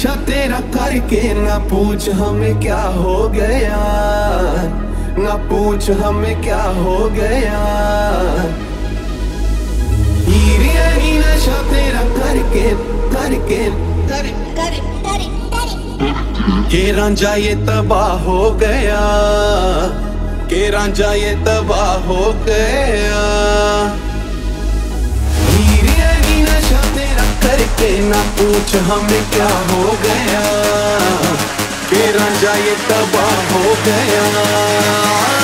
नशा तेरा करके ना पूछ हमें क्या हो गया। ना पूछ हमें क्या हो गया। ही नशा तेरा करके करके। कर, कर, कर, के रांझा ये तबाह हो गया। के रांझा ये तबाह हो गया। ना पूछ हमें क्या हो गया। तेरा जाए तबाह हो गया।